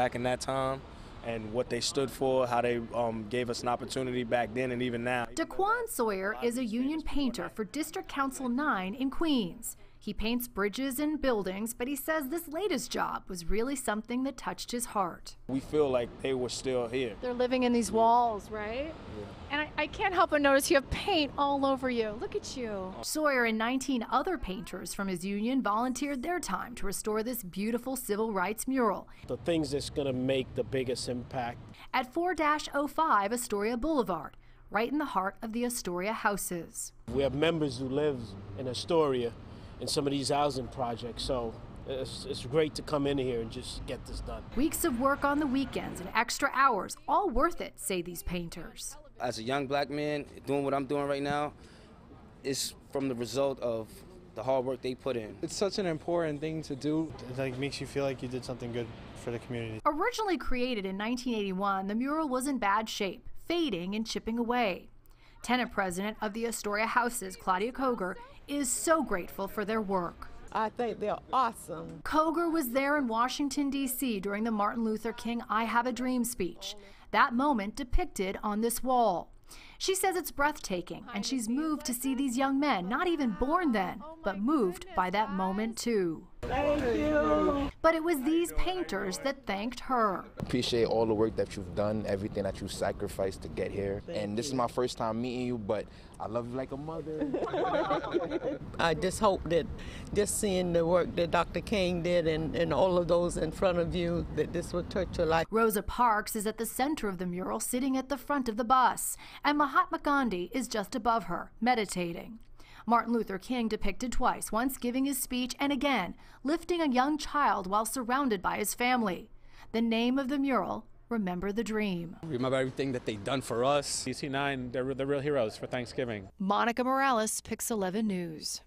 back in that time and what they stood for, how they um, gave us an opportunity back then and even now. Daquan Sawyer is a union painter for District Council 9 in Queens. He paints bridges and buildings, but he says this latest job was really something that touched his heart. We feel like they were still here. They're living in these walls, right? Yeah. And I, I, can't help but notice you have paint all over you. Look at you. Sawyer and 19 other painters from his union volunteered their time to restore this beautiful civil rights mural. The things that's going to make the biggest impact. At 4 05 Astoria Boulevard, right in the heart of the Astoria houses. We have members who live in Astoria in some of these housing projects. So it's, it's, great to come in here and just get this done. Weeks of work on the weekends and extra hours, all worth it, say these painters. As a young black man doing what I'm doing right now, it's from the result of the hard work they put in. It's such an important thing to do. It like makes you feel like you did something good for the community. Originally created in 1981, the mural was in bad shape, fading and chipping away. Tenant president of the Astoria Houses, Claudia Koger, is so grateful for their work. I think they're awesome. Koger was there in Washington, D.C. during the Martin Luther King I Have a Dream speech. That moment depicted on this wall. She says it's breathtaking, and she's moved to see these young men, not even born then, but moved by that moment too. Thank you. But it was these painters that thanked her. Appreciate all the work that you've done, everything that you sacrificed to get here. Thank and this you. is my first time meeting you, but I love you like a mother. I just hope that just seeing the work that Dr. King did and, and all of those in front of you, that this will touch your life. Rosa Parks is at the center of the mural, sitting at the front of the bus, and Mahatma Gandhi is just above her, meditating. Martin Luther King depicted twice, once giving his speech and again lifting a young child while surrounded by his family. The name of the mural, Remember the Dream. Remember everything that they've done for us. DC9, they're the real heroes for Thanksgiving. Monica Morales, Pix 11 News.